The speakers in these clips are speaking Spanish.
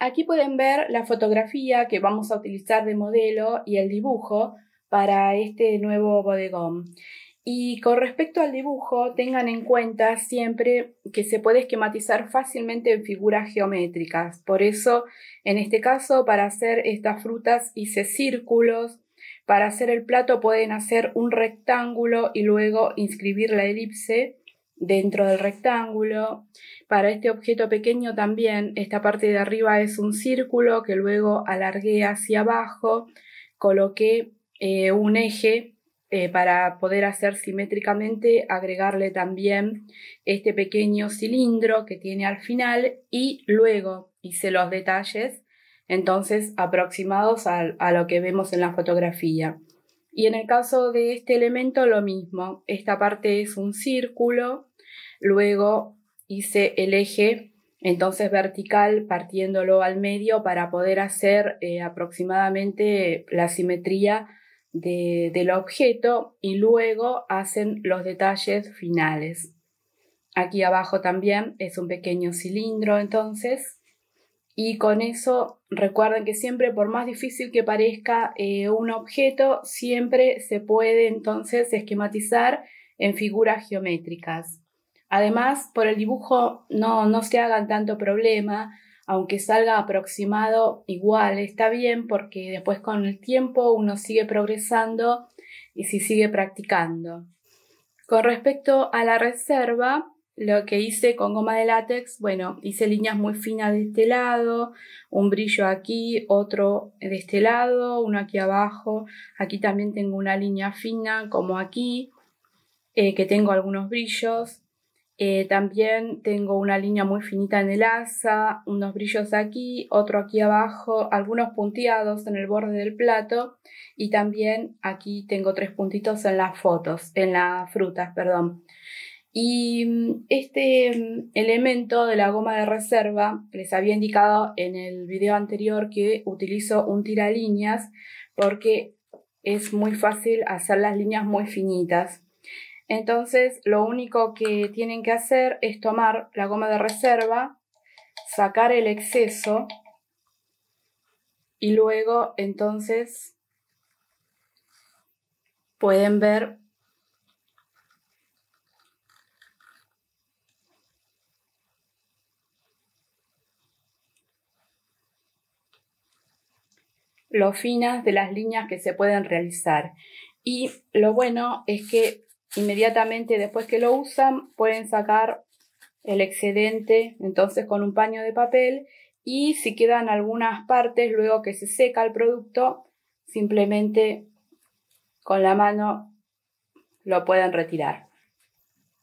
Aquí pueden ver la fotografía que vamos a utilizar de modelo y el dibujo para este nuevo bodegón. Y con respecto al dibujo, tengan en cuenta siempre que se puede esquematizar fácilmente en figuras geométricas. Por eso, en este caso, para hacer estas frutas hice círculos. Para hacer el plato pueden hacer un rectángulo y luego inscribir la elipse dentro del rectángulo. Para este objeto pequeño también, esta parte de arriba es un círculo que luego alargué hacia abajo, coloqué eh, un eje eh, para poder hacer simétricamente, agregarle también este pequeño cilindro que tiene al final y luego hice los detalles, entonces aproximados a lo que vemos en la fotografía. Y en el caso de este elemento lo mismo, esta parte es un círculo, luego hice el eje entonces vertical partiéndolo al medio para poder hacer eh, aproximadamente la simetría del objeto y luego hacen los detalles finales. Aquí abajo también es un pequeño cilindro entonces y con eso recuerden que siempre por más difícil que parezca eh, un objeto siempre se puede entonces esquematizar en figuras geométricas. Además, por el dibujo no, no se hagan tanto problema, aunque salga aproximado igual, está bien porque después con el tiempo uno sigue progresando y si sigue practicando. Con respecto a la reserva, lo que hice con goma de látex, bueno, hice líneas muy finas de este lado, un brillo aquí, otro de este lado, uno aquí abajo, aquí también tengo una línea fina como aquí, eh, que tengo algunos brillos, eh, también tengo una línea muy finita en el asa, unos brillos aquí, otro aquí abajo, algunos punteados en el borde del plato y también aquí tengo tres puntitos en las fotos, en las frutas, perdón. Y mm, este mm, elemento de la goma de reserva, les había indicado en el video anterior que utilizo un tiralíneas porque es muy fácil hacer las líneas muy finitas. Entonces, lo único que tienen que hacer es tomar la goma de reserva, sacar el exceso y luego entonces pueden ver lo finas de las líneas que se pueden realizar. Y lo bueno es que Inmediatamente después que lo usan pueden sacar el excedente entonces con un paño de papel y si quedan algunas partes luego que se seca el producto simplemente con la mano lo pueden retirar.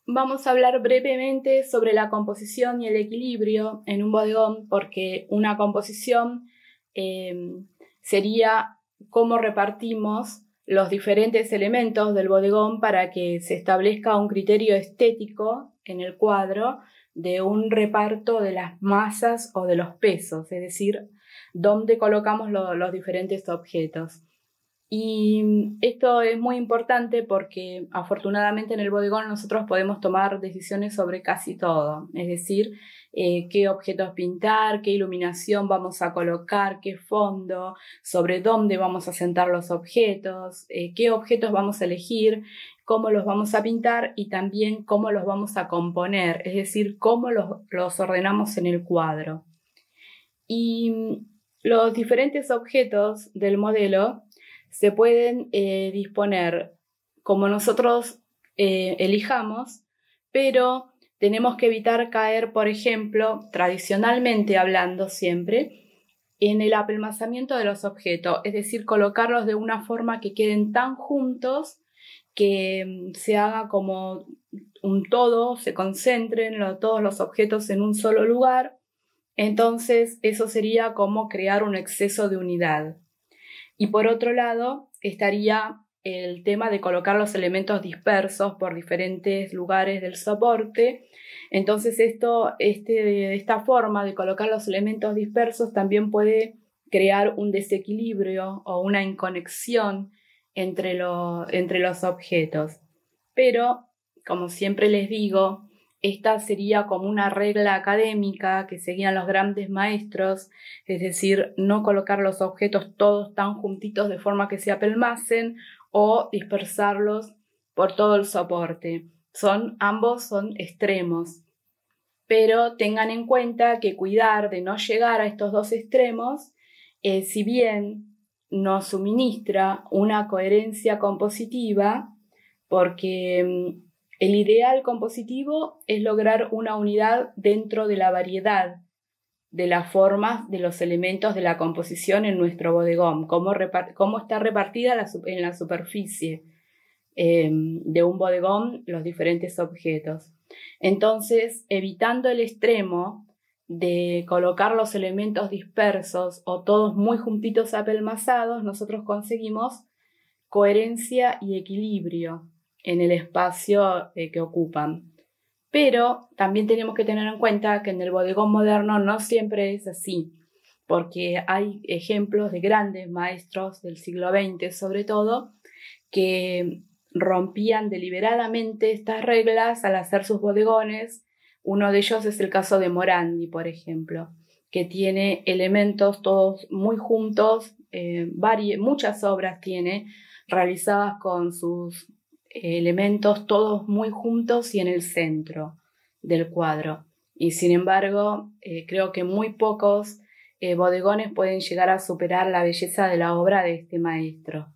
Vamos a hablar brevemente sobre la composición y el equilibrio en un bodegón porque una composición eh, sería cómo repartimos los diferentes elementos del bodegón para que se establezca un criterio estético en el cuadro de un reparto de las masas o de los pesos, es decir, dónde colocamos los diferentes objetos. Y esto es muy importante porque afortunadamente en el bodegón nosotros podemos tomar decisiones sobre casi todo, es decir, eh, qué objetos pintar, qué iluminación vamos a colocar, qué fondo, sobre dónde vamos a sentar los objetos, eh, qué objetos vamos a elegir, cómo los vamos a pintar y también cómo los vamos a componer, es decir, cómo los, ordenamos en el cuadro. Y los diferentes objetos del modelo se pueden eh, disponer como nosotros elijamos, pero tenemos que evitar caer, por ejemplo, tradicionalmente hablando siempre, en el apelmazamiento de los objetos, es decir, colocarlos de una forma que queden tan juntos que mm, se haga como un todo, se concentren todos los objetos en un solo lugar. Entonces, eso sería como crear un exceso de unidad. Y por otro lado, estaría el tema de colocar los elementos dispersos por diferentes lugares del soporte. Entonces, esto, este, esta forma de colocar los elementos dispersos también puede crear un desequilibrio o una inconexión entre, entre los objetos. Pero, como siempre les digo, esta sería como una regla académica que seguían los grandes maestros, es decir, no colocar los objetos todos tan juntitos de forma que se apelmacen o dispersarlos por todo el soporte. Son ambos son extremos. Pero tengan en cuenta que cuidar de no llegar a estos dos extremos, eh, si bien nos suministra una coherencia compositiva, porque mm, el ideal compositivo es lograr una unidad dentro de la variedad de las formas de los elementos de la composición en nuestro bodegón, cómo, está repartida en la superficie em, de un bodegón los diferentes objetos. Entonces, evitando el extremo de colocar los elementos dispersos o todos muy juntitos apelmazados, nosotros conseguimos coherencia y equilibrio en el espacio eh, que ocupan. Pero también tenemos que tener en cuenta que en el bodegón moderno no siempre es así, porque hay ejemplos de grandes maestros del siglo XX sobre todo que rompían deliberadamente estas reglas al hacer sus bodegones. Uno de ellos es el caso de Morandi, por ejemplo, que tiene elementos todos muy juntos, eh, muchas obras tiene realizadas con sus elementos todos muy juntos y en el centro del cuadro. Y sin embargo, eh, creo que muy pocos eh, bodegones pueden llegar a superar la belleza de la obra de este maestro.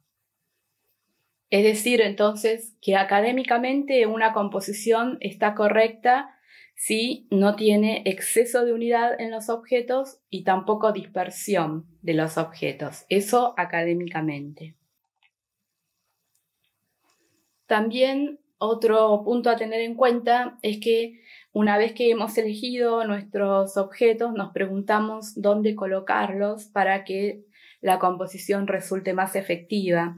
Es decir, entonces, que académicamente una composición está correcta si no tiene exceso de unidad en los objetos y tampoco dispersión de los objetos. Eso académicamente. También otro punto a tener en cuenta es que una vez que hemos elegido nuestros objetos, nos preguntamos dónde colocarlos para que la composición resulte más efectiva.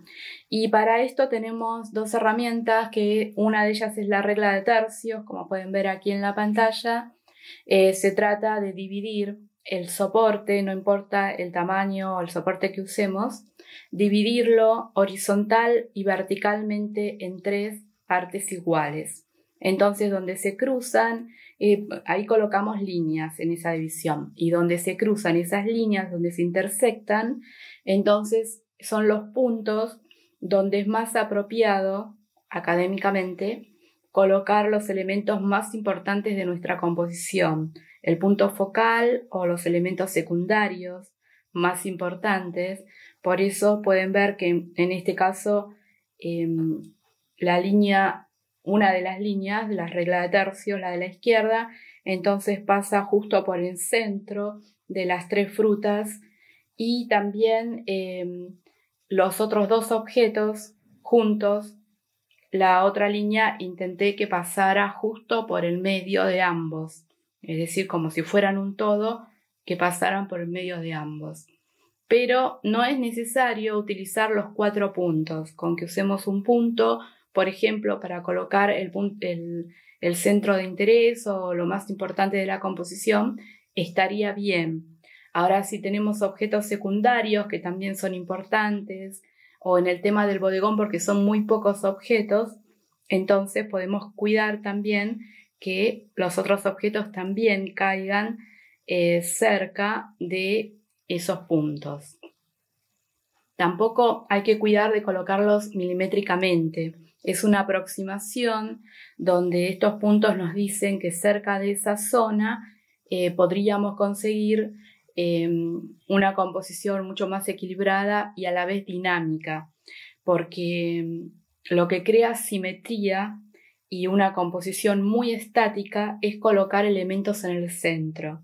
Y para esto tenemos dos herramientas, que una de ellas es la regla de tercios, como pueden ver aquí en la pantalla. Eh, se trata de dividir el soporte, no importa el tamaño o el soporte que usemos, dividirlo horizontal y verticalmente en tres partes iguales. Entonces, donde se cruzan, eh, ahí colocamos líneas en esa división. Y donde se cruzan esas líneas, donde se intersectan, entonces son los puntos donde es más apropiado académicamente colocar los elementos más importantes de nuestra composición, el punto focal o los elementos secundarios más importantes, por eso pueden ver que en este caso em, la línea, una de las líneas la regla de tercios, la de la izquierda, entonces pasa justo por el centro de las tres frutas y también em, los otros dos objetos juntos, la otra línea intenté que pasara justo por el medio de ambos, es decir, como si fueran un todo, que pasaran por el medio de ambos pero no es necesario utilizar los cuatro puntos. Con que usemos un punto, por ejemplo, para colocar el, el, centro de interés o lo más importante de la composición, estaría bien. Ahora, si tenemos objetos secundarios que también son importantes, o en el tema del bodegón porque son muy pocos objetos, entonces podemos cuidar también que los otros objetos también caigan eh, cerca de esos puntos. Tampoco hay que cuidar de colocarlos milimétricamente. Es una aproximación donde estos puntos nos dicen que cerca de esa zona eh, podríamos conseguir em, una composición mucho más equilibrada y a la vez dinámica, porque em, lo que crea simetría y una composición muy estática es colocar elementos en el centro.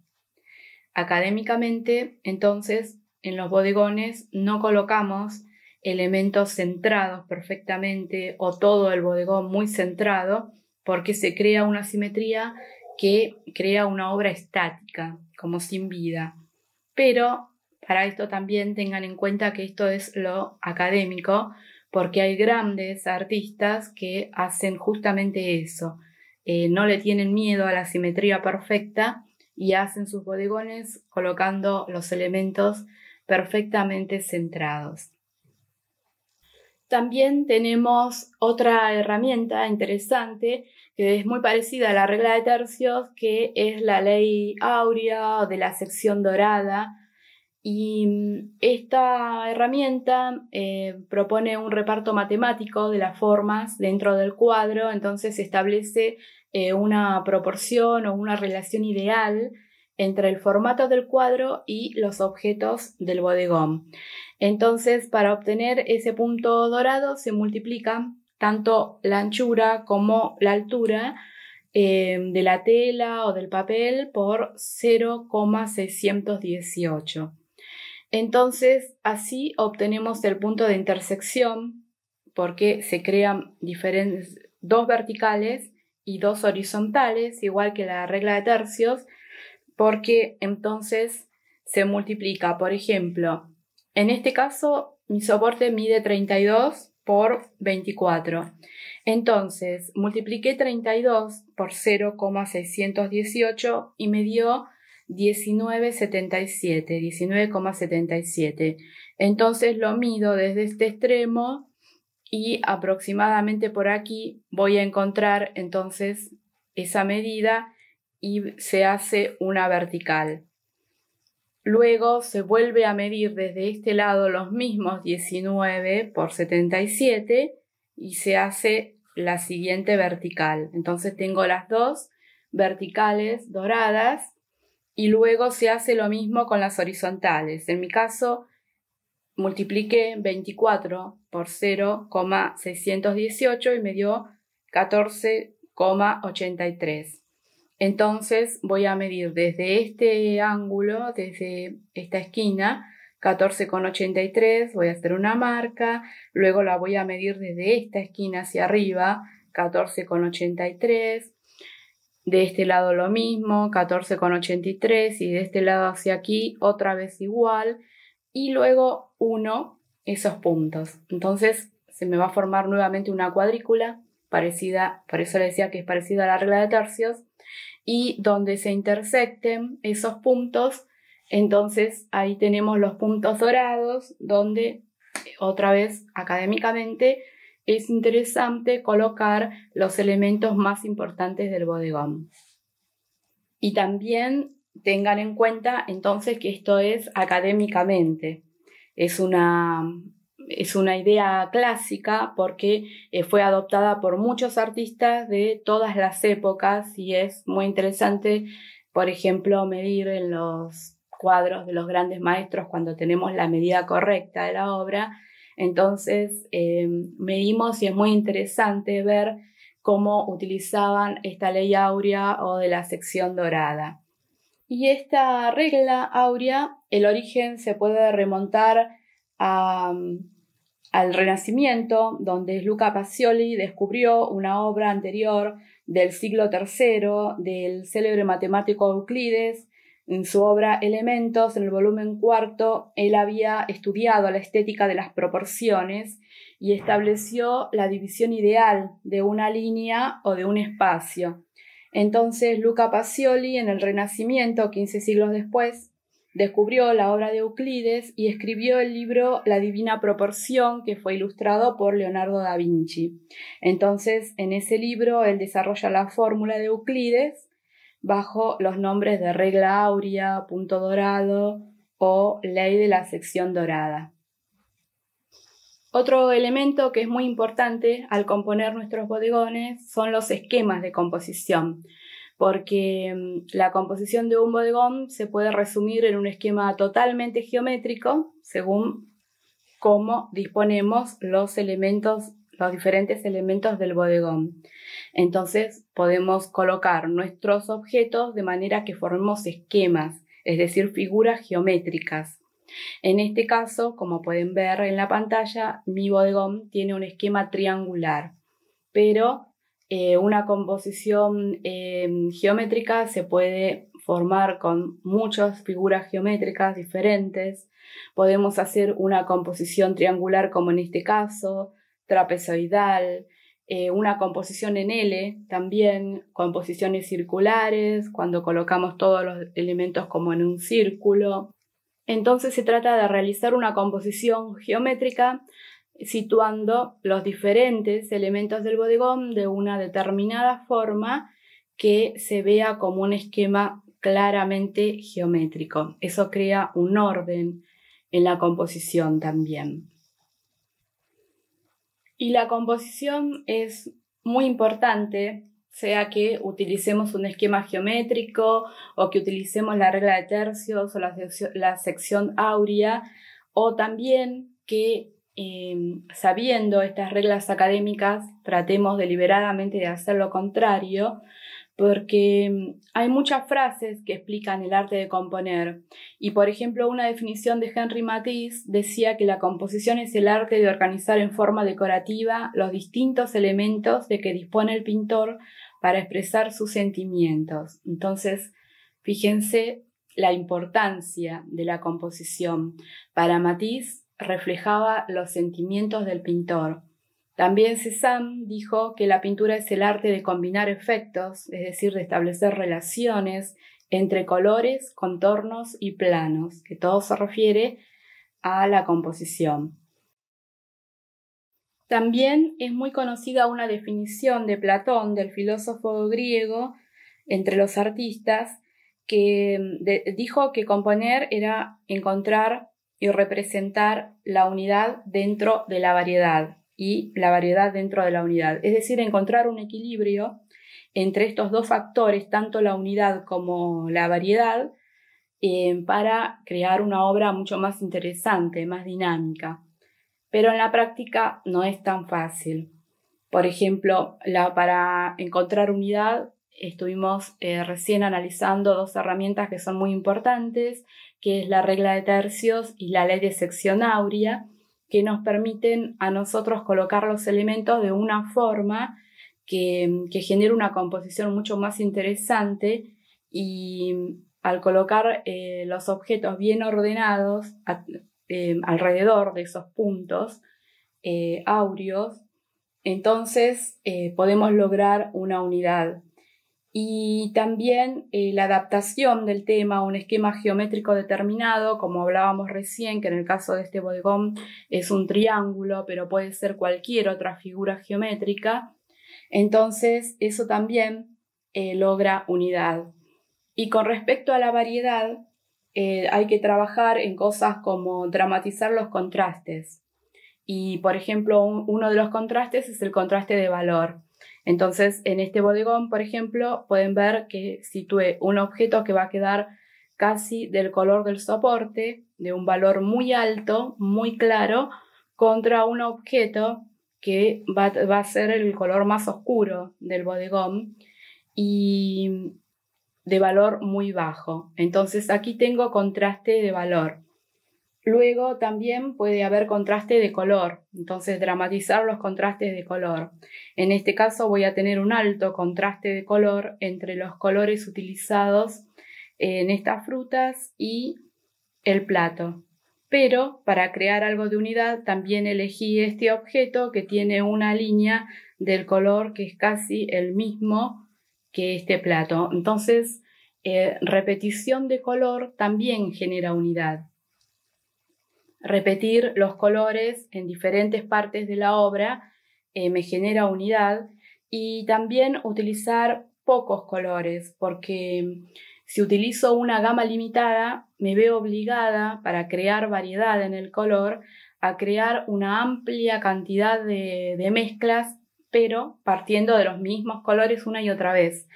Académicamente, entonces, en los bodegones no colocamos elementos centrados perfectamente o todo el bodegón muy centrado porque se crea una simetría que crea una obra estática, como sin vida. Pero para esto también tengan en cuenta que esto es lo académico, porque hay grandes artistas que hacen justamente eso. Eh, no le tienen miedo a la simetría perfecta y hacen sus bodegones colocando los elementos perfectamente centrados. También tenemos otra herramienta interesante que es muy parecida a la regla de tercios, que es la ley áurea de la sección dorada. Y mm, esta herramienta eh, propone un reparto matemático de las formas dentro del cuadro, entonces establece eh, una proporción o una relación ideal entre el formato del cuadro y los objetos del bodegón. Entonces, para obtener ese punto dorado se multiplica tanto la anchura como la altura eh, de la tela o del papel por 0,618. Entonces, así obtenemos el punto de intersección porque se crean diferentes, dos verticales y dos horizontales, igual que la regla de tercios, porque entonces se multiplica, por ejemplo, en este caso mi soporte mide 32 por 24. Entonces, multipliqué 32 por 0,618 y me dio 19,77, 19,77. Entonces lo mido desde este extremo y aproximadamente por aquí voy a encontrar entonces esa medida y se hace una vertical. Luego se vuelve a medir desde este lado los mismos 19 por 77 y se hace la siguiente vertical. Entonces tengo las dos verticales doradas y luego se hace lo mismo con las horizontales. En mi caso, multipliqué 24 por 0,618 y me dio 14,83. Entonces voy a medir desde este ángulo, desde esta esquina, 14,83, voy a hacer una marca, luego la voy a medir desde esta esquina hacia arriba, 14,83, de este lado lo mismo, 14,83 y de este lado hacia aquí otra vez igual y luego 1 esos puntos. Entonces se me va a formar nuevamente una cuadrícula parecida, por eso le decía que es parecida a la regla de tercios, y donde se intersecten esos puntos, entonces ahí tenemos los puntos dorados, donde otra vez académicamente es interesante colocar los elementos más importantes del bodegón. Y también tengan en cuenta entonces que esto es académicamente. Es una, es una idea clásica porque eh, fue adoptada por muchos artistas de todas las épocas y es muy interesante, por ejemplo, medir en los cuadros de los grandes maestros cuando tenemos la medida correcta de la obra entonces, eh, medimos y es muy interesante ver cómo utilizaban esta ley áurea o de la sección dorada. Y esta regla áurea, el origen se puede remontar al Renacimiento, donde Luca Pacioli descubrió una obra anterior del siglo III del célebre matemático Euclides, en su obra Elementos, en el volumen cuarto, él había estudiado la estética de las proporciones y estableció la división ideal de una línea o de un espacio. Entonces Luca Pacioli, en el Renacimiento, 15 siglos después, descubrió la obra de Euclides y escribió el libro La Divina Proporción, que fue ilustrado por Leonardo da Vinci. Entonces, en ese libro, él desarrolla la fórmula de Euclides bajo los nombres de regla áurea, punto dorado o ley de la sección dorada. Otro elemento que es muy importante al componer nuestros bodegones son los esquemas de composición, porque mm, la composición de un bodegón se puede resumir en un esquema totalmente geométrico según cómo disponemos los elementos, los diferentes elementos del bodegón. Entonces podemos colocar nuestros objetos de manera que formemos esquemas, es decir, figuras geométricas. En este caso, como pueden ver en la pantalla, mi bodegón tiene un esquema triangular, pero eh, una composición em, geométrica se puede formar con muchas figuras geométricas diferentes. Podemos hacer una composición triangular como en este caso, trapezoidal, eh, una composición en L, también composiciones circulares, cuando colocamos todos los elementos como en un círculo. Entonces se trata de realizar una composición geométrica situando los diferentes elementos del bodegón de una determinada forma que se vea como un esquema claramente geométrico. Eso crea un orden en la composición también. Y la composición es muy importante, sea que utilicemos un esquema geométrico o que utilicemos la regla de tercios o la, sección, áurea, o también que em, sabiendo estas reglas académicas tratemos deliberadamente de hacer lo contrario, porque mm, hay muchas frases que explican el arte de componer. Y por ejemplo, una definición de Henry Matisse decía que la composición es el arte de organizar en forma decorativa los distintos elementos de que dispone el pintor para expresar sus sentimientos. Entonces, fíjense la importancia de la composición. Para Matisse reflejaba los sentimientos del pintor. También Cézanne dijo que la pintura es el arte de combinar efectos, es decir, de establecer relaciones entre colores, contornos y planos, que todo se refiere a la composición. También es muy conocida una definición de Platón, del filósofo griego, entre los artistas, que dijo que componer era encontrar y representar la unidad dentro de la variedad, y la variedad dentro de la unidad. Es decir, encontrar un equilibrio entre estos dos factores, tanto la unidad como la variedad, eh, para crear una obra mucho más interesante, más dinámica. Pero en la práctica no es tan fácil. Por ejemplo, para encontrar unidad estuvimos eh, recién analizando dos herramientas que son muy importantes, que es la regla de tercios y la ley de sección áurea, que nos permiten a nosotros colocar los elementos de una forma que, que genere una composición mucho más interesante y al colocar eh, los objetos bien ordenados eh, alrededor de esos puntos eh, áureos, entonces podemos lograr una unidad y también eh, la adaptación del tema a un esquema geométrico determinado, como hablábamos recién, que en el caso de este bodegón es un triángulo, pero puede ser cualquier otra figura geométrica. Entonces, eso también eh, logra unidad. Y con respecto a la variedad, eh, hay que trabajar en cosas como dramatizar los contrastes. Y, por ejemplo, uno de los contrastes es el contraste de valor. Entonces, en este bodegón, por ejemplo, pueden ver que situé un objeto que va a quedar casi del color del soporte, de un valor muy alto, muy claro, contra un objeto que va, a ser el color más oscuro del bodegón y de valor muy bajo. Entonces aquí tengo contraste de valor. Luego también puede haber contraste de color, entonces dramatizar los contrastes de color. En este caso voy a tener un alto contraste de color entre los colores utilizados en estas frutas y el plato. Pero para crear algo de unidad también elegí este objeto que tiene una línea del color que es casi el mismo que este plato. Entonces, eh, repetición de color también genera unidad repetir los colores en diferentes partes de la obra eh, me genera unidad y también utilizar pocos colores porque si utilizo una gama limitada me veo obligada para crear variedad en el color a crear una amplia cantidad de mezclas pero partiendo de los mismos colores una y otra vez.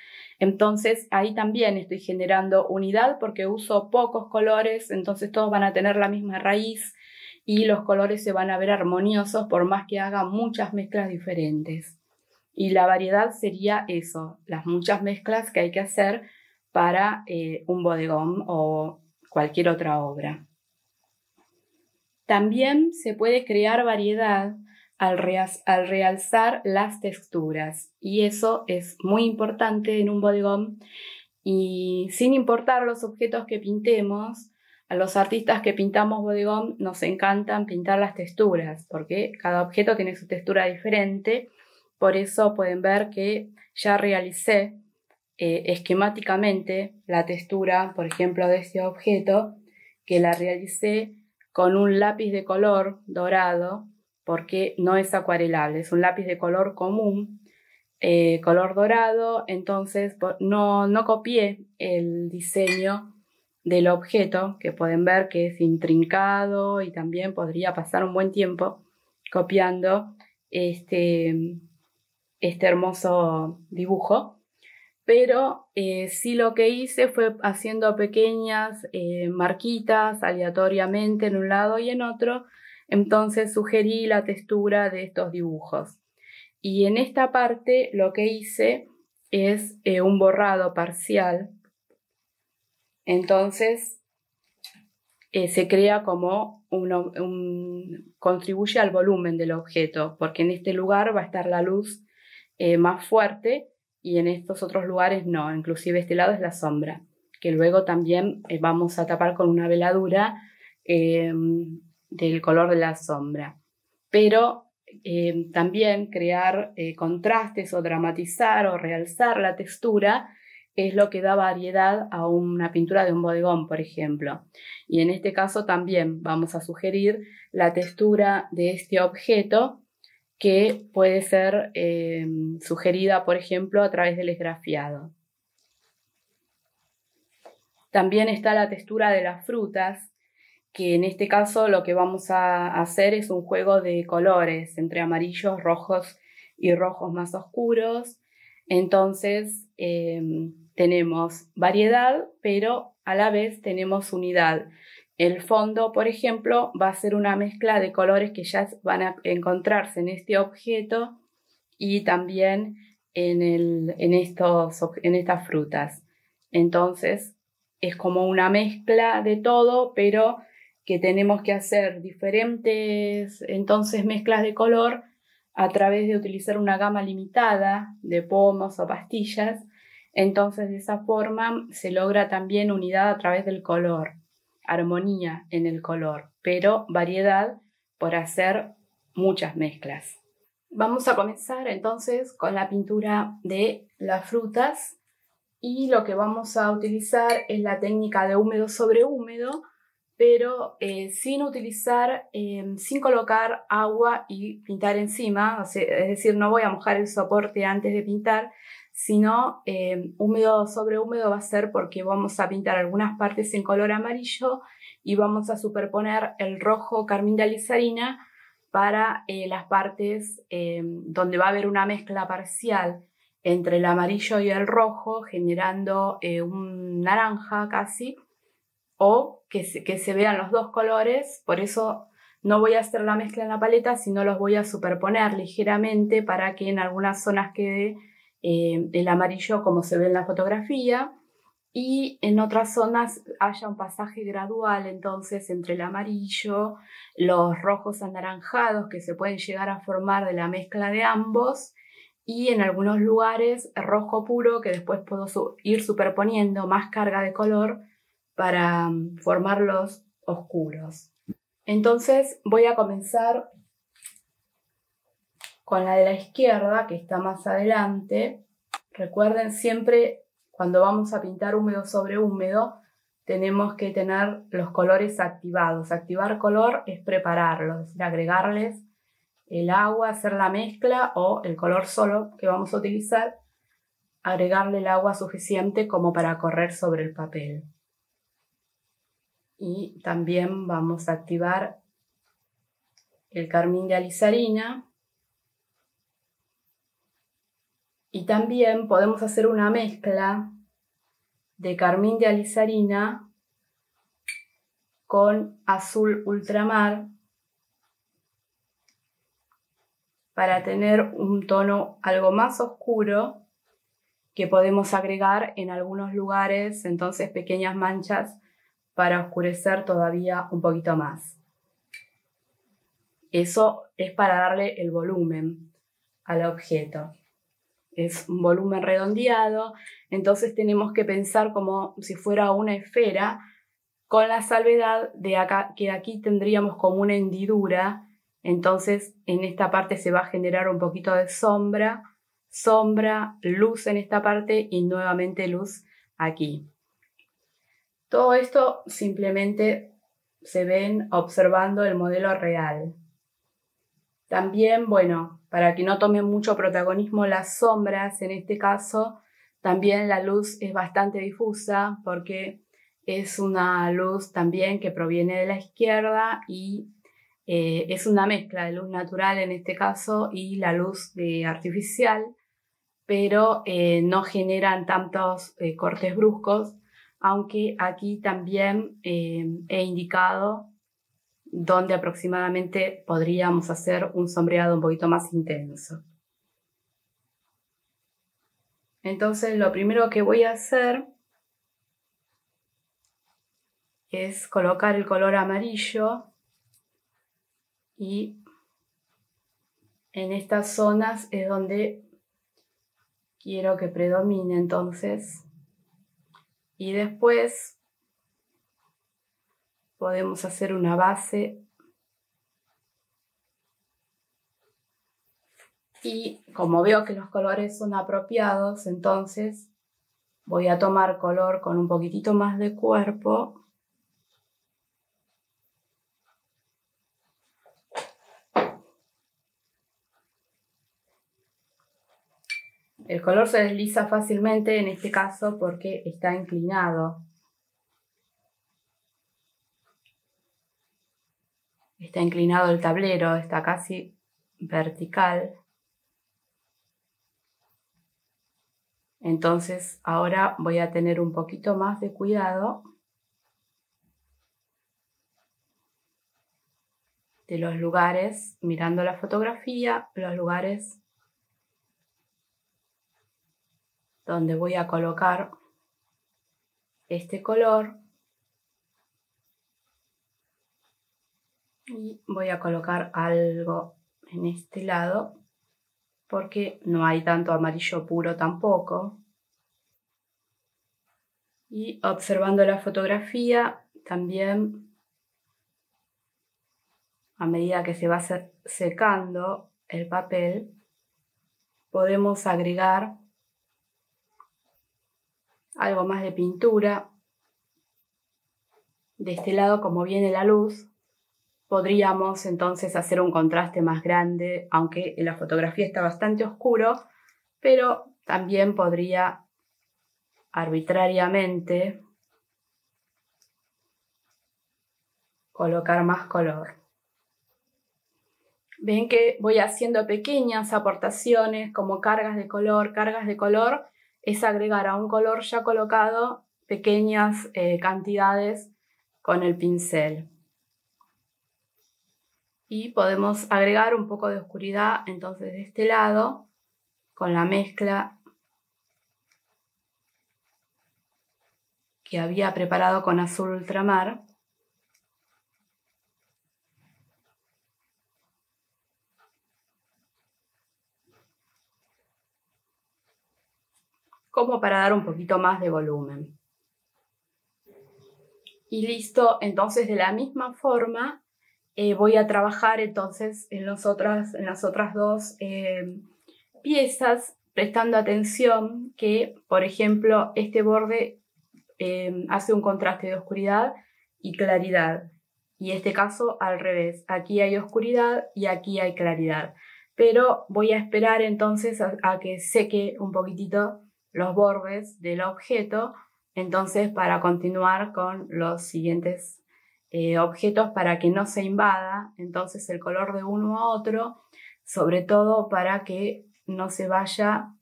Entonces ahí también estoy generando unidad porque uso pocos colores, entonces todos van a tener la misma raíz y los colores se van a ver armoniosos por más que haga muchas mezclas diferentes. Y la variedad sería eso, las muchas mezclas que hay que hacer para eh, un bodegón o cualquier otra obra. También se puede crear variedad al, realzar las texturas. Y eso es muy importante en un bodegón. Y sin importar los objetos que pintemos, a los artistas que pintamos bodegón nos encantan pintar las texturas porque cada objeto tiene su textura diferente, por eso pueden ver que ya realicé eh, esquemáticamente la textura, por ejemplo, de este objeto, que la realicé con un lápiz de color dorado porque no es acuarelable, es un lápiz de color común, eh, color dorado, entonces no, no copié el diseño del objeto, que pueden ver que es intrincado y también podría pasar un buen tiempo copiando este, este hermoso dibujo. Pero eh, sí lo que hice fue haciendo pequeñas eh, marquitas aleatoriamente en un lado y en otro, entonces sugerí la textura de estos dibujos. Y en esta parte lo que hice es eh, un borrado parcial. Entonces eh, se crea como un, contribuye al volumen del objeto, porque en este lugar va a estar la luz eh, más fuerte y en estos otros lugares no, inclusive este lado es la sombra, que luego también vamos a tapar con una veladura del color de la sombra. Pero eh, también crear eh, contrastes o dramatizar o realzar la textura es lo que da variedad a una pintura de un bodegón, por ejemplo. Y en este caso también vamos a sugerir la textura de este objeto que puede ser eh, sugerida, por ejemplo, a través del esgrafiado. También está la textura de las frutas, que en este caso lo que vamos a hacer es un juego de colores entre amarillos, rojos y rojos más oscuros. Entonces em, tenemos variedad, pero a la vez tenemos unidad. El fondo, por ejemplo, va a ser una mezcla de colores que ya van a encontrarse en este objeto y también en, en, estos, en estas frutas. Entonces, es como una mezcla de todo, pero que tenemos que hacer diferentes entonces mezclas de color a través de utilizar una gama limitada de pomos o pastillas. Entonces de esa forma se logra también unidad a través del color, armonía en el color, pero variedad por hacer muchas mezclas. Vamos a comenzar entonces con la pintura de las frutas y lo que vamos a utilizar es la técnica de húmedo sobre húmedo pero eh, sin utilizar, em, sin colocar agua y pintar encima, es decir, no voy a mojar el soporte antes de pintar, sino em, húmedo sobre húmedo va a ser porque vamos a pintar algunas partes en color amarillo y vamos a superponer el rojo carmín de alizarina para eh, las partes em, donde va a haber una mezcla parcial entre el amarillo y el rojo, generando eh, un naranja casi, o que se, vean los dos colores, por eso no voy a hacer la mezcla en la paleta, sino los voy a superponer ligeramente para que en algunas zonas quede eh, el amarillo como se ve en la fotografía. Y en otras zonas haya un pasaje gradual entonces entre el amarillo, los rojos anaranjados que se pueden llegar a formar de la mezcla de ambos. Y en algunos lugares rojo puro que después puedo ir superponiendo más carga de color para mm, formarlos oscuros. Entonces voy a comenzar con la de la izquierda, que está más adelante. Recuerden siempre, cuando vamos a pintar húmedo sobre húmedo, tenemos que tener los colores activados. Activar color es prepararlo, es decir, agregarles el agua, hacer la mezcla o el color solo que vamos a utilizar, agregarle el agua suficiente como para correr sobre el papel y también vamos a activar el carmín de alizarina. Y también podemos hacer una mezcla de carmín de alizarina con azul ultramar para tener un tono algo más oscuro que podemos agregar en algunos lugares, entonces pequeñas manchas para oscurecer todavía un poquito más. Eso es para darle el volumen al objeto. Es un volumen redondeado, entonces tenemos que pensar como si fuera una esfera con la salvedad de acá, que aquí tendríamos como una hendidura, entonces en esta parte se va a generar un poquito de sombra, sombra, luz en esta parte y nuevamente luz aquí. Todo esto simplemente se ven observando el modelo real. También, bueno, para que no tome mucho protagonismo las sombras, en este caso, también la luz es bastante difusa porque es una luz también que proviene de la izquierda y eh, es una mezcla de luz natural en este caso y la luz de artificial, pero eh, no generan tantos eh, cortes bruscos, aunque aquí también he indicado donde aproximadamente podríamos hacer un sombreado un poquito más intenso. Entonces lo primero que voy a hacer es colocar el color amarillo y en estas zonas es donde quiero que predomine entonces y después podemos hacer una base y como veo que los colores son apropiados entonces voy a tomar color con un poquitito más de cuerpo El color se desliza fácilmente en este caso porque está inclinado. Está inclinado el tablero, está casi vertical. Entonces ahora voy a tener un poquito más de cuidado de los lugares, mirando la fotografía, los lugares donde voy a colocar este color. Y voy a colocar algo en este lado porque no hay tanto amarillo puro tampoco. Y observando la fotografía también a medida que se va secando el papel podemos agregar algo más de pintura. De este lado, como viene la luz, podríamos entonces hacer un contraste más grande, aunque en la fotografía está bastante oscuro, pero también podría arbitrariamente colocar más color. Ven que voy haciendo pequeñas aportaciones como cargas de color, cargas de color, es agregar a un color ya colocado pequeñas eh, cantidades con el pincel. Y podemos agregar un poco de oscuridad entonces de este lado con la mezcla que había preparado con azul ultramar. Como para dar un poquito más de volumen. Y listo, entonces de la misma forma eh, voy a trabajar entonces en, las otras dos eh, piezas, prestando atención que, por ejemplo, este borde eh, hace un contraste de oscuridad y claridad. Y este caso al revés, aquí hay oscuridad y aquí hay claridad. Pero voy a esperar entonces a que seque un poquitito los bordes del objeto, entonces para continuar con los siguientes eh, objetos para que no se invada entonces el color de uno a otro, sobre todo para que no se vaya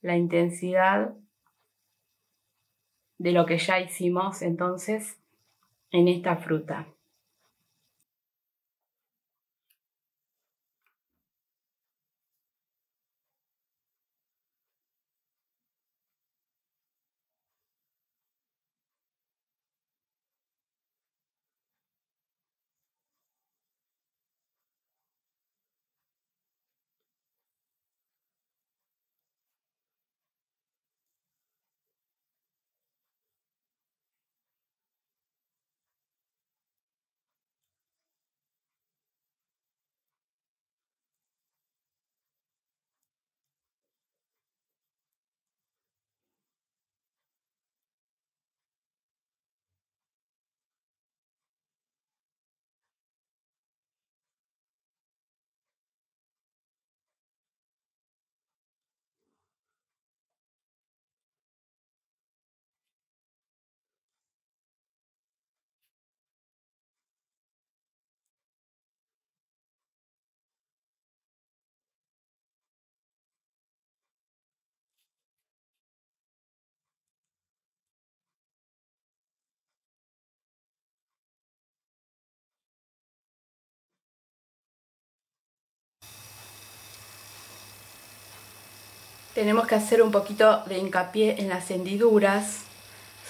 la intensidad de lo que ya hicimos entonces en esta fruta. Tenemos que hacer un poquito de hincapié en las hendiduras,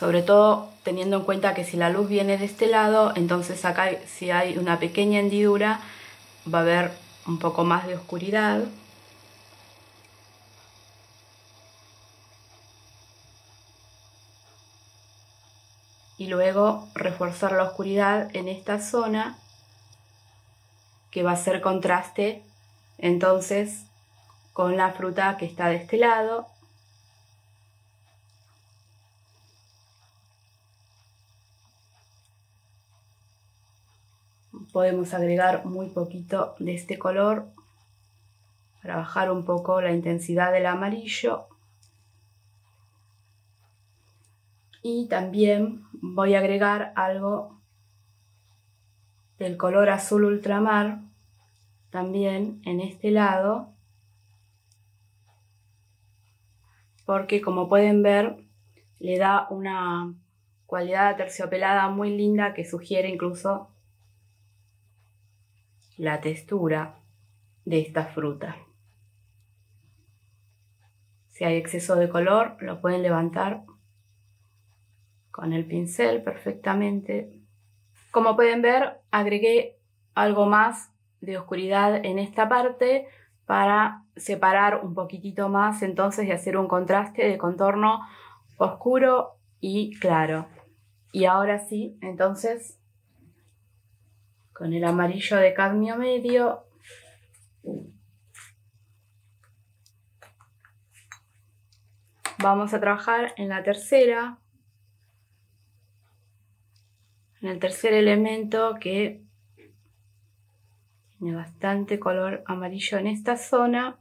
sobre todo teniendo en cuenta que si la luz viene de este lado, entonces acá si hay una pequeña hendidura va a haber un poco más de oscuridad. Y luego reforzar la oscuridad en esta zona que va a ser contraste entonces con la fruta que está de este lado. Podemos agregar muy poquito de este color para bajar un poco la intensidad del amarillo. Y también voy a agregar algo del color azul ultramar también en este lado porque como pueden ver le da una cualidad terciopelada muy linda que sugiere incluso la textura de esta fruta. Si hay exceso de color lo pueden levantar con el pincel perfectamente. Como pueden ver agregué algo más de oscuridad en esta parte para separar un poquitito más entonces y hacer un contraste de contorno oscuro y claro. Y ahora sí, entonces, con el amarillo de cadmio medio, vamos a trabajar en la tercera, en el tercer elemento que tiene bastante color amarillo en esta zona.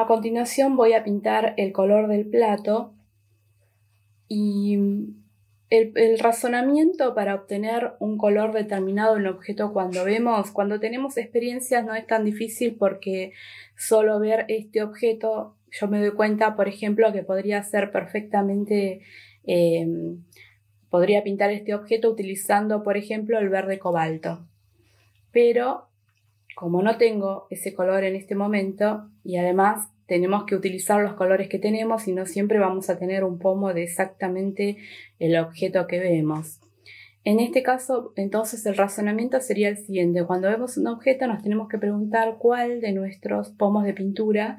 A continuación voy a pintar el color del plato y el, razonamiento para obtener un color determinado en el objeto cuando vemos, cuando tenemos experiencias no es tan difícil porque solo ver este objeto yo me doy cuenta, por ejemplo, que podría ser perfectamente, eh, podría pintar este objeto utilizando, por ejemplo, el verde cobalto. Pero como no tengo ese color en este momento y además tenemos que utilizar los colores que tenemos y no siempre vamos a tener un pomo de exactamente el objeto que vemos. En este caso, entonces el razonamiento sería el siguiente. Cuando vemos un objeto nos tenemos que preguntar cuál de nuestros pomos de pintura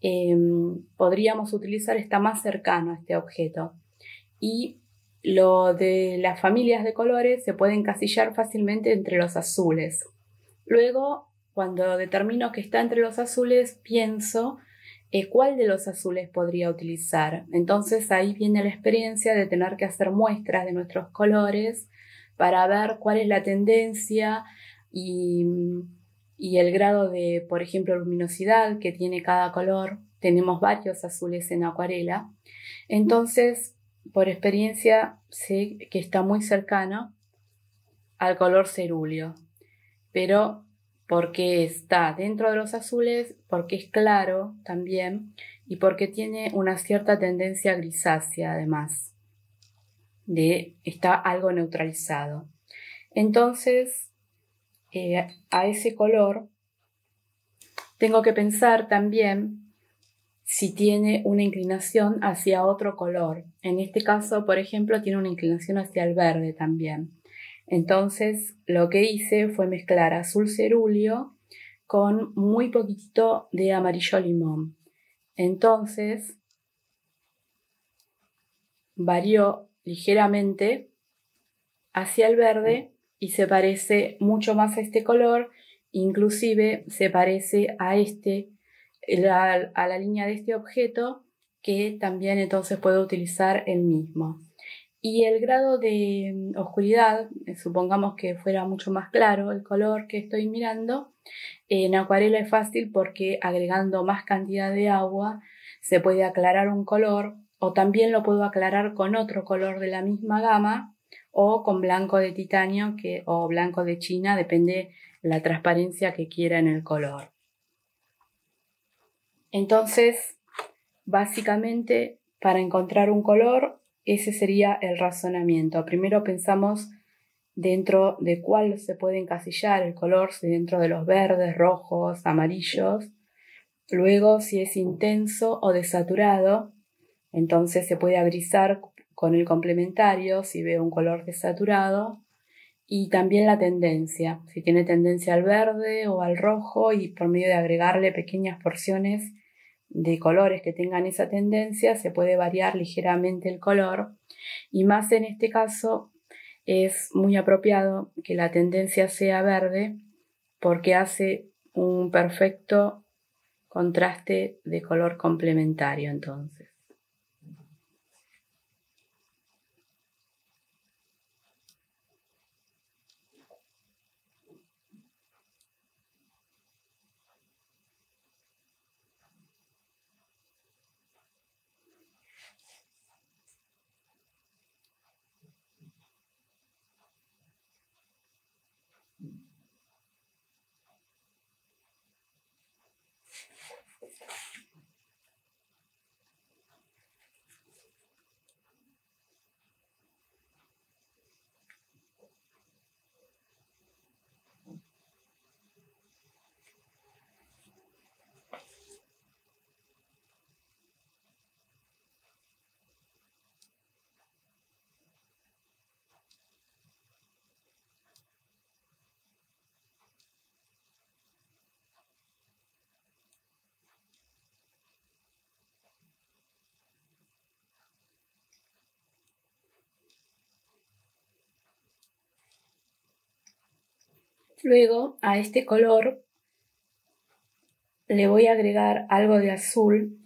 em, podríamos utilizar está más cercano a este objeto. Y lo de las familias de colores se puede encasillar fácilmente entre los azules. Luego cuando determino que está entre los azules, pienso eh, cuál de los azules podría utilizar. Entonces ahí viene la experiencia de tener que hacer muestras de nuestros colores para ver cuál es la tendencia y, y el grado de, por ejemplo, luminosidad que tiene cada color. Tenemos varios azules en acuarela. Entonces, por experiencia, sé que está muy cercano al color cerúleo. Pero porque está dentro de los azules, porque es claro también y porque tiene una cierta tendencia grisácea además, de está algo neutralizado. Entonces, eh, a ese color tengo que pensar también si tiene una inclinación hacia otro color. En este caso, por ejemplo, tiene una inclinación hacia el verde también. Entonces lo que hice fue mezclar azul cerúleo con muy poquito de amarillo limón. Entonces varió ligeramente hacia el verde y se parece mucho más a este color, inclusive se parece a este, a la línea de este objeto que también entonces puedo utilizar el mismo. Y el grado de mm, oscuridad, eh, supongamos que fuera mucho más claro el color que estoy mirando, en acuarela es fácil porque agregando más cantidad de agua se puede aclarar un color o también lo puedo aclarar con otro color de la misma gama o con blanco de titanio que, o blanco de china, depende la transparencia que quiera en el color. Entonces, básicamente, para encontrar un color, ese sería el razonamiento. Primero pensamos dentro de cuál se puede encasillar el color, si dentro de los verdes, rojos, amarillos. Luego, si es intenso o desaturado, entonces se puede agrisar con el complementario si veo un color desaturado y también la tendencia, si tiene tendencia al verde o al rojo y por medio de agregarle pequeñas porciones de colores que tengan esa tendencia se puede variar ligeramente el color y más en este caso es muy apropiado que la tendencia sea verde porque hace un perfecto contraste de color complementario entonces. Luego a este color le voy a agregar algo de azul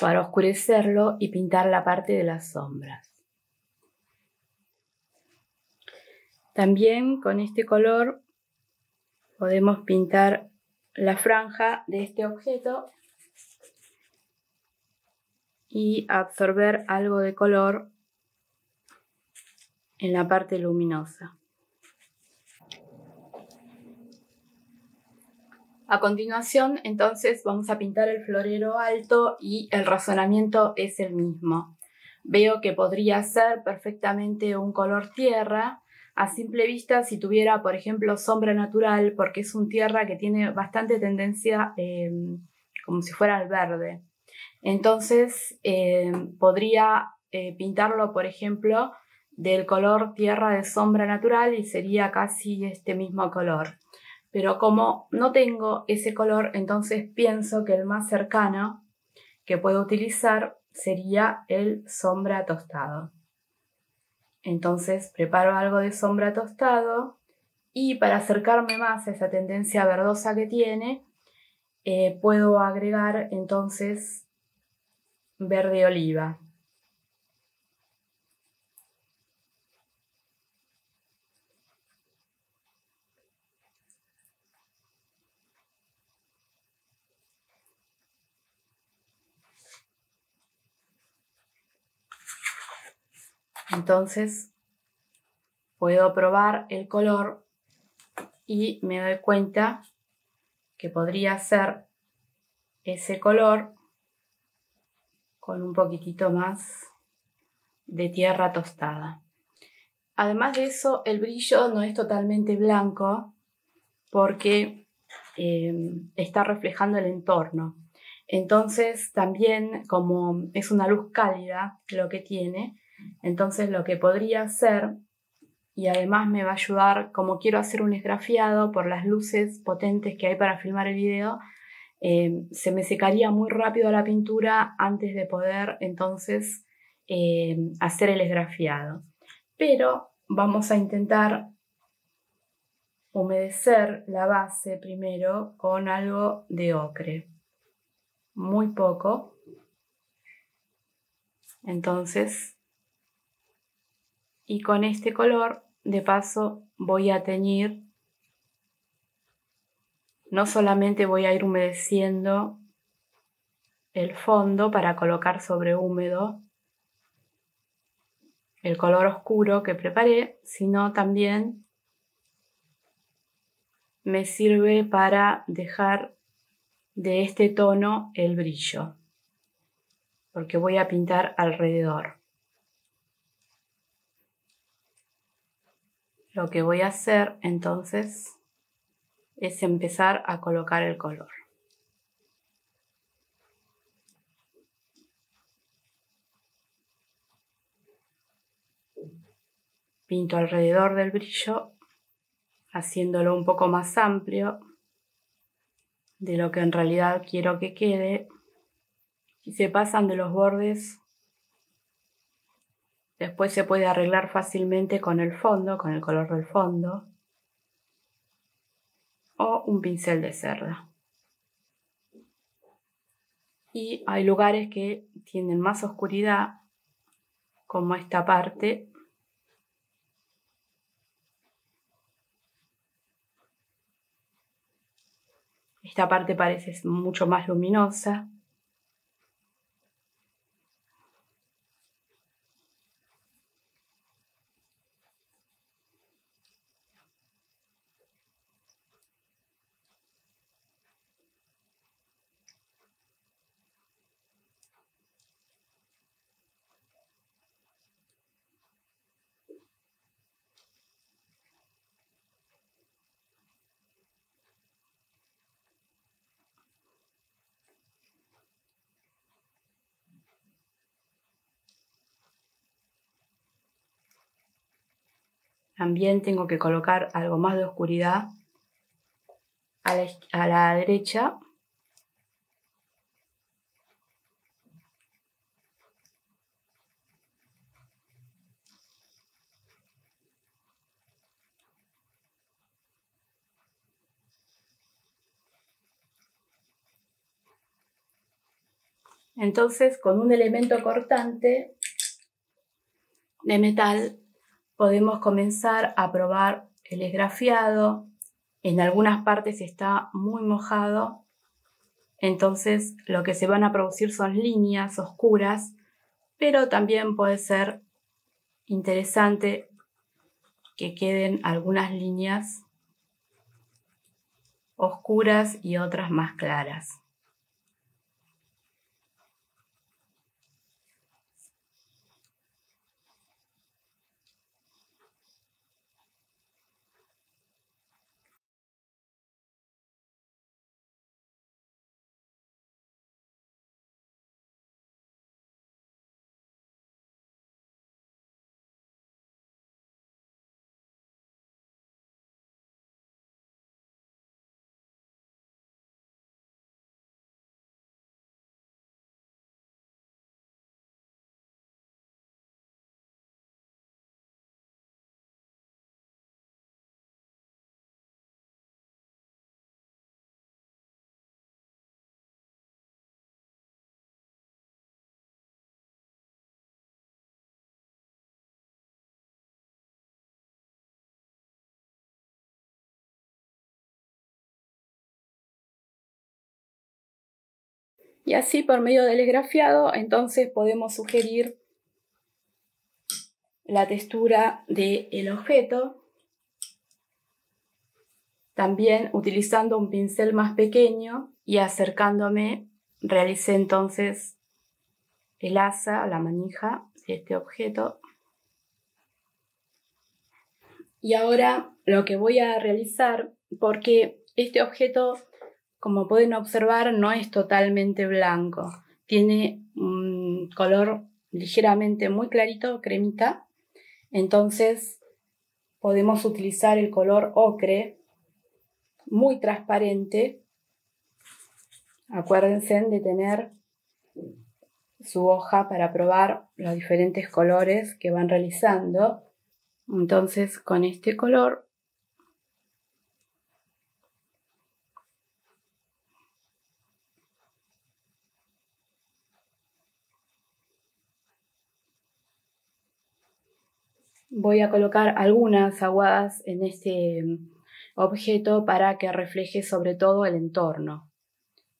para oscurecerlo y pintar la parte de las sombras. También con este color podemos pintar la franja de este objeto y absorber algo de color en la parte luminosa. A continuación, entonces, vamos a pintar el florero alto y el razonamiento es el mismo. Veo que podría ser perfectamente un color tierra, a simple vista si tuviera, por ejemplo, sombra natural, porque es un tierra que tiene bastante tendencia em, como si fuera el verde. Entonces, em, podría eh, pintarlo, por ejemplo, del color tierra de sombra natural y sería casi este mismo color. Pero como no tengo ese color, entonces pienso que el más cercano que puedo utilizar sería el sombra tostado. Entonces preparo algo de sombra tostado y para acercarme más a esa tendencia verdosa que tiene, eh, puedo agregar entonces verde oliva. Entonces puedo probar el color y me doy cuenta que podría ser ese color con un poquitito más de tierra tostada. Además de eso, el brillo no es totalmente blanco porque eh, está reflejando el entorno. Entonces, también como es una luz cálida lo que tiene, entonces lo que podría hacer, y además me va a ayudar, como quiero hacer un esgrafiado por las luces potentes que hay para filmar el video, eh, se me secaría muy rápido la pintura antes de poder entonces eh, hacer el esgrafiado. Pero vamos a intentar humedecer la base primero con algo de ocre. muy poco. Entonces, y con este color, de paso, voy a teñir. No solamente voy a ir humedeciendo el fondo para colocar sobre húmedo el color oscuro que preparé, sino también me sirve para dejar de este tono el brillo, porque voy a pintar alrededor. Lo que voy a hacer entonces es empezar a colocar el color. Pinto alrededor del brillo, haciéndolo un poco más amplio de lo que en realidad quiero que quede. Si se pasan de los bordes, después se puede arreglar fácilmente con el fondo, con el color del fondo, o un pincel de cerda. Y hay lugares que tienen más oscuridad, como esta parte, Esta parte parece mucho más luminosa. También tengo que colocar algo más de oscuridad a la, derecha. Entonces, con un elemento cortante de metal podemos comenzar a probar el esgrafiado. En algunas partes está muy mojado, entonces lo que se van a producir son líneas oscuras, pero también puede ser interesante que queden algunas líneas oscuras y otras más claras. Y así por medio del esgrafiado entonces podemos sugerir la textura del objeto. También utilizando un pincel más pequeño y acercándome realicé entonces el asa, la manija de este objeto. Y ahora lo que voy a realizar, porque este objeto como pueden observar, no es totalmente blanco. Tiene un color ligeramente muy clarito, cremita. Entonces podemos utilizar el color ocre, muy transparente. Acuérdense de tener su hoja para probar los diferentes colores que van realizando. Entonces con este color voy a colocar algunas aguadas en este objeto para que refleje sobre todo el entorno.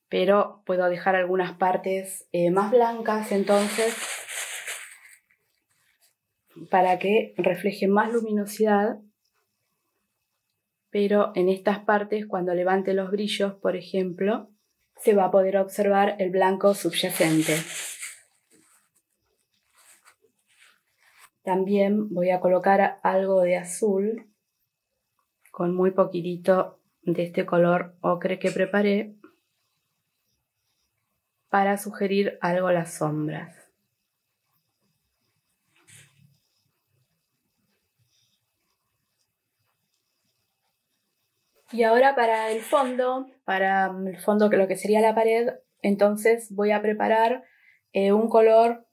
Pero puedo dejar algunas partes eh, más blancas entonces para que refleje más luminosidad. Pero en estas partes, cuando levante los brillos, por ejemplo, se va a poder observar el blanco subyacente. También voy a colocar algo de azul con muy poquitito de este color ocre que preparé para sugerir algo las sombras. Y ahora para el fondo, para el fondo que lo que sería la pared, entonces voy a preparar eh, un color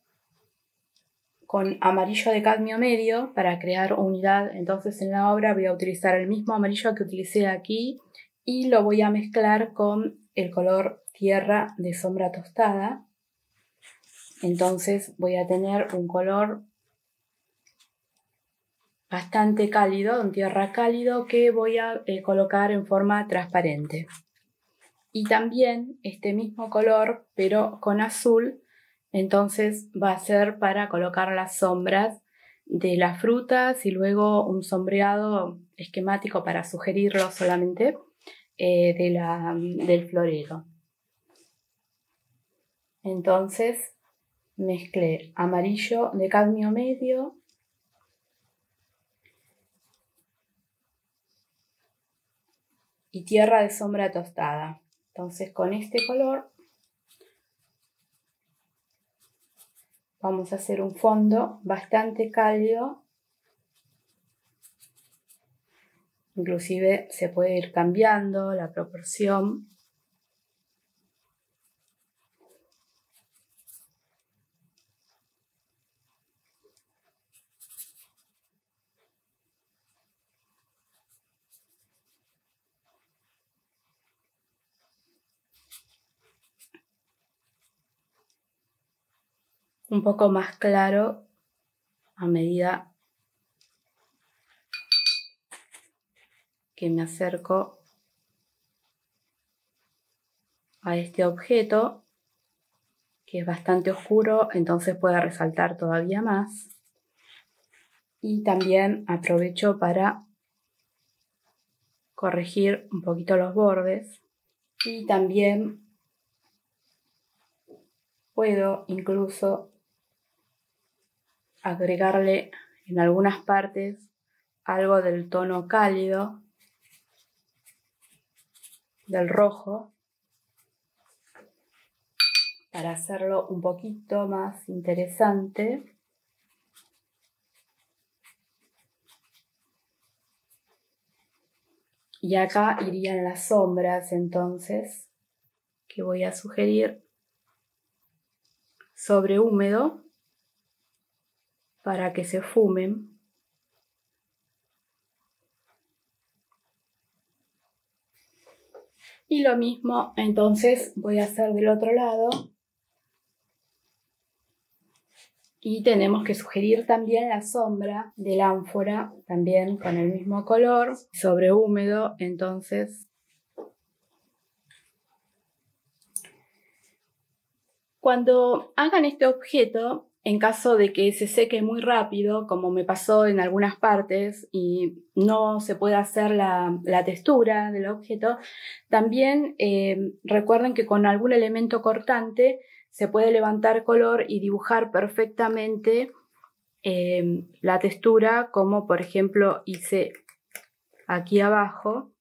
con amarillo de cadmio medio para crear unidad. Entonces en la obra voy a utilizar el mismo amarillo que utilicé aquí y lo voy a mezclar con el color tierra de sombra tostada. Entonces voy a tener un color bastante cálido, un tierra cálido que voy a eh, colocar en forma transparente. Y también este mismo color, pero con azul, entonces va a ser para colocar las sombras de las frutas y luego un sombreado esquemático para sugerirlo solamente eh, de la, del florero. Entonces mezclé amarillo de cadmio medio y tierra de sombra tostada. Entonces con este color vamos a hacer un fondo bastante cálido. Inclusive se puede ir cambiando la proporción. Un poco más claro a medida que me acerco a este objeto que es bastante oscuro entonces puede resaltar todavía más. Y también aprovecho para corregir un poquito los bordes. Y también puedo incluso agregarle en algunas partes algo del tono cálido del rojo para hacerlo un poquito más interesante. Y acá irían las sombras entonces que voy a sugerir sobre húmedo para que se fumen. Y lo mismo entonces voy a hacer del otro lado. Y tenemos que sugerir también la sombra del ánfora, también con el mismo color, sobre húmedo, entonces Cuando hagan este objeto, en caso de que se seque muy rápido, como me pasó en algunas partes y no se puede hacer la, textura del objeto, también eh, recuerden que con algún elemento cortante se puede levantar color y dibujar perfectamente eh, la textura, como por ejemplo hice aquí abajo.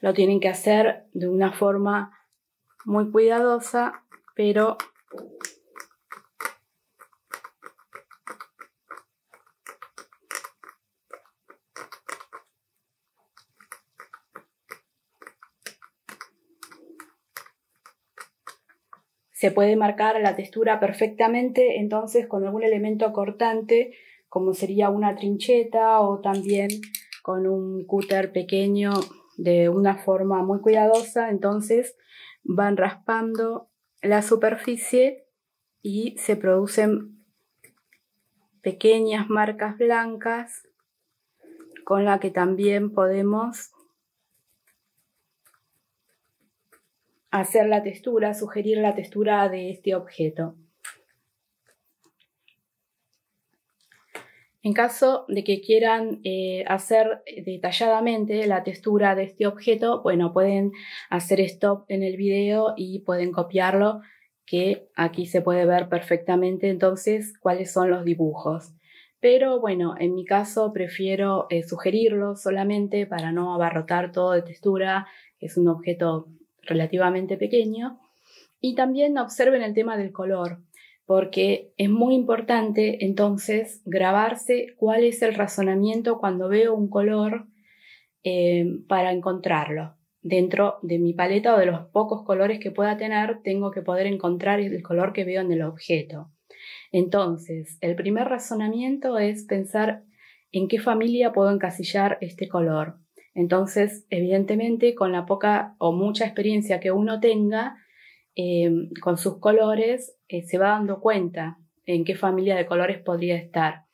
Lo tienen que hacer de una forma muy cuidadosa, pero se puede marcar la textura perfectamente entonces con algún elemento cortante como sería una trincheta o también con un cúter pequeño de una forma muy cuidadosa entonces van raspando la superficie y se producen pequeñas marcas blancas con la que también podemos hacer la textura, sugerir la textura de este objeto. En caso de que quieran eh, hacer detalladamente la textura de este objeto, bueno, pueden hacer stop en el video y pueden copiarlo, que aquí se puede ver perfectamente entonces cuáles son los dibujos. Pero bueno, en mi caso prefiero eh, sugerirlo solamente para no abarrotar todo de textura, que es un objeto relativamente pequeño. Y también observen el tema del color porque es muy importante entonces grabarse cuál es el razonamiento cuando veo un color eh, para encontrarlo. Dentro de mi paleta o de los pocos colores que pueda tener, tengo que poder encontrar el color que veo en el objeto. Entonces, el primer razonamiento es pensar en qué familia puedo encasillar este color. Entonces, evidentemente, con la poca o mucha experiencia que uno tenga, Em, con sus colores eh, se va dando cuenta en qué familia de colores podría estar.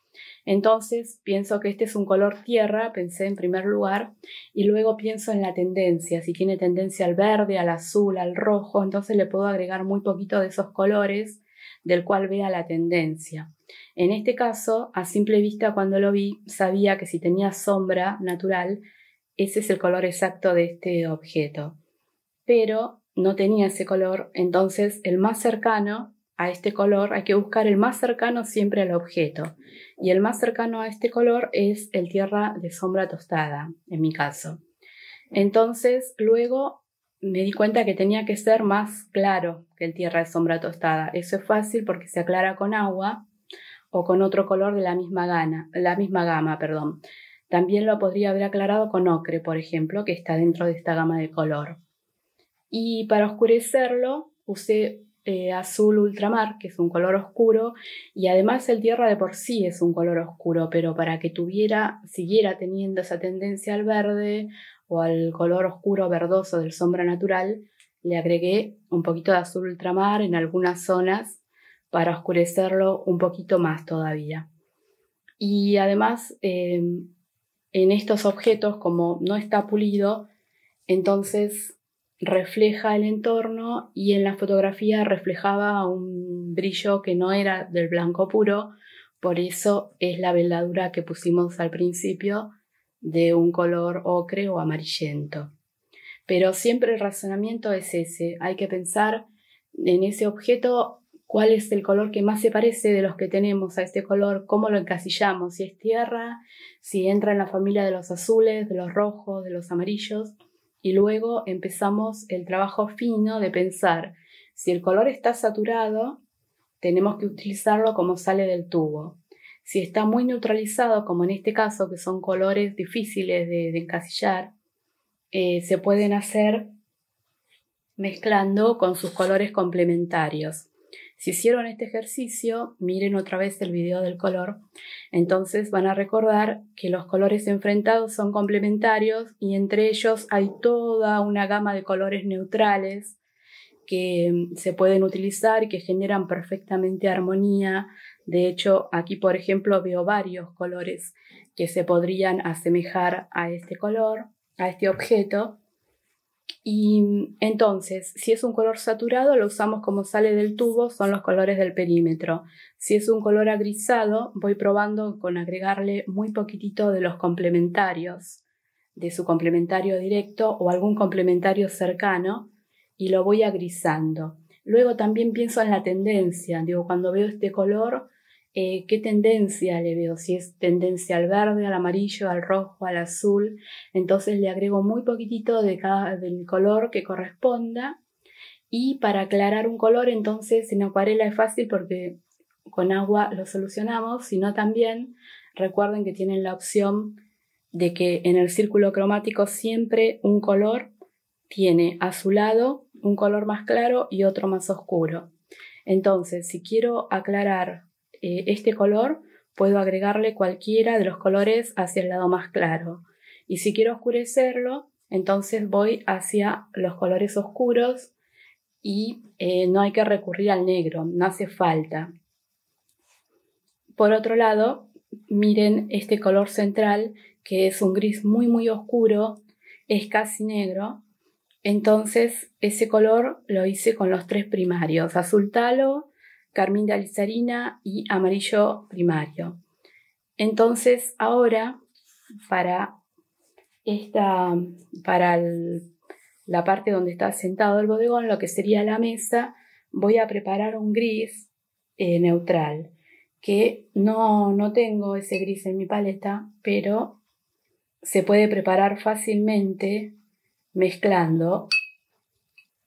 Entonces pienso que este es un color tierra, pensé en primer lugar, y luego pienso en la tendencia, si tiene tendencia al verde, al azul, al rojo, entonces le puedo agregar muy poquito de esos colores del cual vea la tendencia. En este caso, a simple vista cuando lo vi, sabía que si tenía sombra natural, ese es el color exacto de este objeto. Pero no tenía ese color, entonces el más cercano a este color hay que buscar el más cercano siempre al objeto. Y el más cercano a este color es el tierra de sombra tostada, en mi caso. Entonces luego me di cuenta que tenía que ser más claro que el tierra de sombra tostada. Eso es fácil porque se aclara con agua o con otro color de la misma, gana, la misma gama. Perdón. También lo podría haber aclarado con ocre, por ejemplo, que está dentro de esta gama de color. Y para oscurecerlo usé eh, azul ultramar, que es un color oscuro, y además el tierra de por sí es un color oscuro, pero para que tuviera, siguiera teniendo esa tendencia al verde o al color oscuro verdoso del sombra natural, le agregué un poquito de azul ultramar en algunas zonas para oscurecerlo un poquito más todavía. Y además, em, en estos objetos, como no está pulido, entonces refleja el entorno y en la fotografía reflejaba un brillo que no era del blanco puro, por eso es la veladura que pusimos al principio de un color ocre o amarillento. Pero siempre el razonamiento es ese, hay que pensar en ese objeto cuál es el color que más se parece de los que tenemos a este color, cómo lo encasillamos, si es tierra, si entra en la familia de los azules, de los rojos, de los amarillos y luego empezamos el trabajo fino de pensar si el color está saturado, tenemos que utilizarlo como sale del tubo. Si está muy neutralizado, como en este caso, que son colores difíciles de, encasillar, eh, se pueden hacer mezclando con sus colores complementarios. Si hicieron este ejercicio, miren otra vez el video del color, entonces van a recordar que los colores enfrentados son complementarios y entre ellos hay toda una gama de colores neutrales que mm, se pueden utilizar y que generan perfectamente armonía. De hecho, aquí por ejemplo veo varios colores que se podrían asemejar a este color, a este objeto, y entonces, si es un color saturado, lo usamos como sale del tubo, son los colores del perímetro. Si es un color agrisado, voy probando con agregarle muy poquitito de los complementarios, de su complementario directo o algún complementario cercano, y lo voy agrisando. Luego también pienso en la tendencia, digo, cuando veo este color, eh, qué tendencia le veo, si es tendencia al verde, al amarillo, al rojo, al azul. Entonces le agrego muy poquitito de cada, del color que corresponda. Y para aclarar un color, entonces en acuarela es fácil porque con agua lo solucionamos, sino también recuerden que tienen la opción de que en el círculo cromático siempre un color tiene a su lado un color más claro y otro más oscuro. Entonces, si quiero aclarar eh, este color, puedo agregarle cualquiera de los colores hacia el lado más claro. Y si quiero oscurecerlo, entonces voy hacia los colores oscuros y eh, no hay que recurrir al negro, no hace falta. por otro lado, miren este color central que es un gris muy muy oscuro, es casi negro. Entonces ese color lo hice con los tres primarios, azul talo, carmín alizarina y amarillo primario. Entonces ahora para esta, para la parte donde está sentado el bodegón, lo que sería la mesa, voy a preparar un gris eh, neutral, que no, no tengo ese gris en mi paleta, pero se puede preparar fácilmente mezclando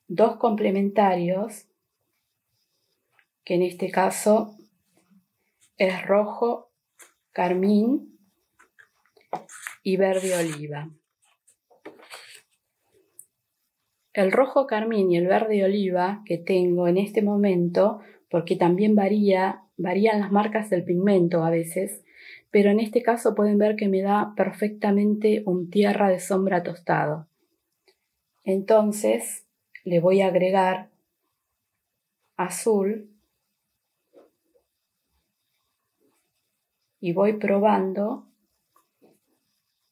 dos complementarios, en este caso es rojo, carmín y verde oliva. El rojo carmín y el verde oliva que tengo en este momento, porque también varía, varían las marcas del pigmento a veces, pero en este caso pueden ver que me da perfectamente un tierra de sombra tostado. Entonces le voy a agregar azul y voy probando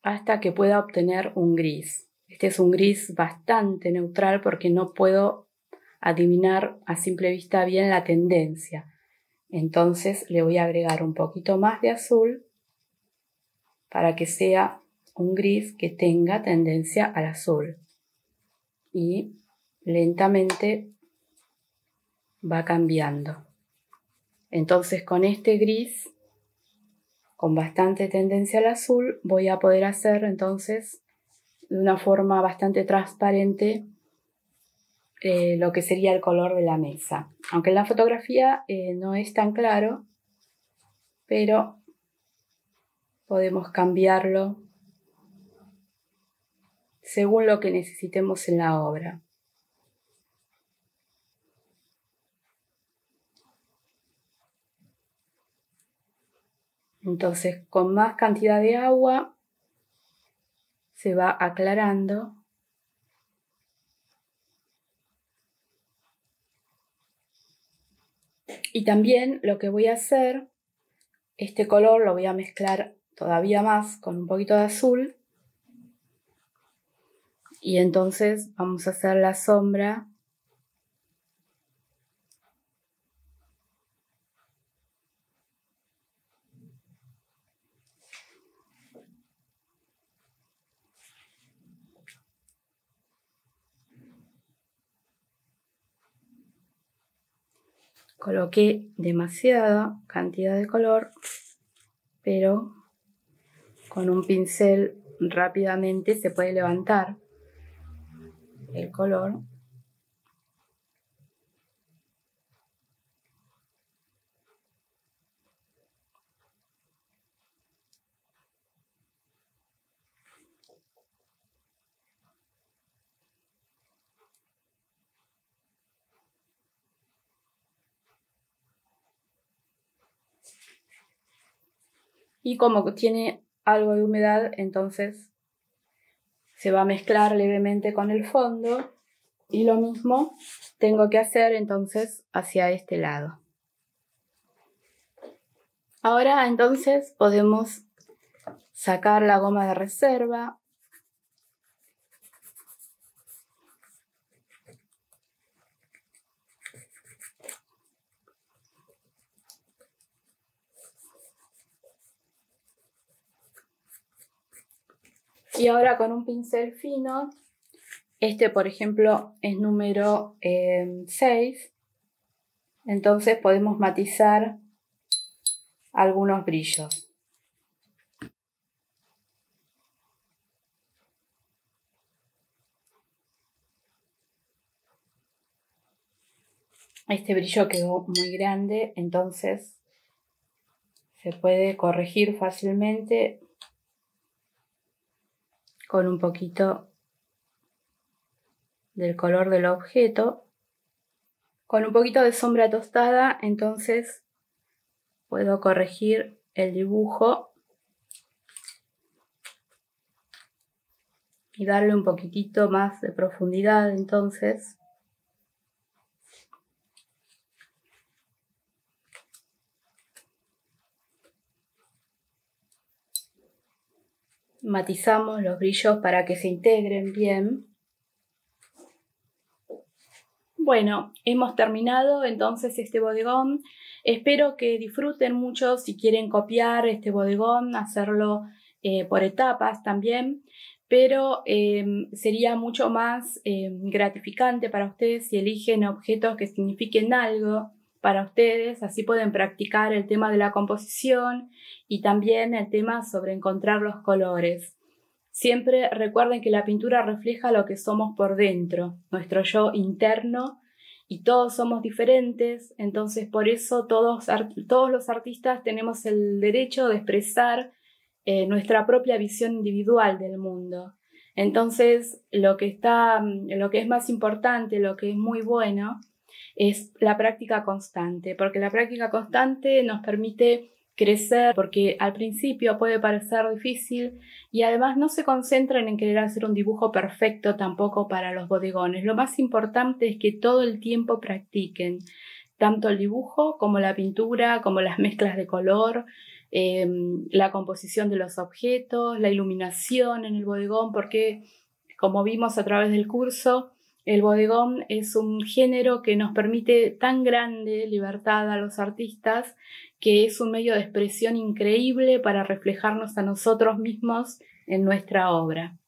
hasta que pueda obtener un gris. Este es un gris bastante neutral porque no puedo adivinar a simple vista bien la tendencia. Entonces le voy a agregar un poquito más de azul para que sea un gris que tenga tendencia al azul. Y lentamente va cambiando. Entonces con este gris con bastante tendencia al azul, voy a poder hacer entonces de una forma bastante transparente eh, lo que sería el color de la mesa. Aunque en la fotografía eh, no es tan claro, pero podemos cambiarlo según lo que necesitemos en la obra. Entonces, con más cantidad de agua se va aclarando. Y también lo que voy a hacer, este color lo voy a mezclar todavía más con un poquito de azul. Y entonces vamos a hacer la sombra Coloqué demasiada cantidad de color, pero con un pincel rápidamente se puede levantar el color y como tiene algo de humedad, entonces se va a mezclar levemente con el fondo y lo mismo tengo que hacer entonces hacia este lado. Ahora entonces podemos sacar la goma de reserva Y ahora con un pincel fino, este por ejemplo es número 6, eh, entonces podemos matizar algunos brillos. Este brillo quedó muy grande, entonces se puede corregir fácilmente con un poquito del color del objeto. Con un poquito de sombra tostada, entonces puedo corregir el dibujo y darle un poquitito más de profundidad entonces. Matizamos los brillos para que se integren bien. Bueno, hemos terminado entonces este bodegón. Espero que disfruten mucho si quieren copiar este bodegón, hacerlo eh, por etapas también, pero eh, sería mucho más eh, gratificante para ustedes si eligen objetos que signifiquen algo para ustedes, así pueden practicar el tema de la composición y también el tema sobre encontrar los colores. Siempre recuerden que la pintura refleja lo que somos por dentro, nuestro yo interno, y todos somos diferentes, entonces por eso todos, todos los artistas tenemos el derecho de expresar eh, nuestra propia visión individual del mundo. Entonces, lo que está, lo que es más importante, lo que es muy bueno, es la práctica constante, porque la práctica constante nos permite crecer, porque al principio puede parecer difícil y además no se concentran en querer hacer un dibujo perfecto tampoco para los bodegones. Lo más importante es que todo el tiempo practiquen tanto el dibujo como la pintura, como las mezclas de color, em, la composición de los objetos, la iluminación en el bodegón, porque como vimos a través del curso, el bodegón es un género que nos permite tan grande libertad a los artistas que es un medio de expresión increíble para reflejarnos a nosotros mismos en nuestra obra.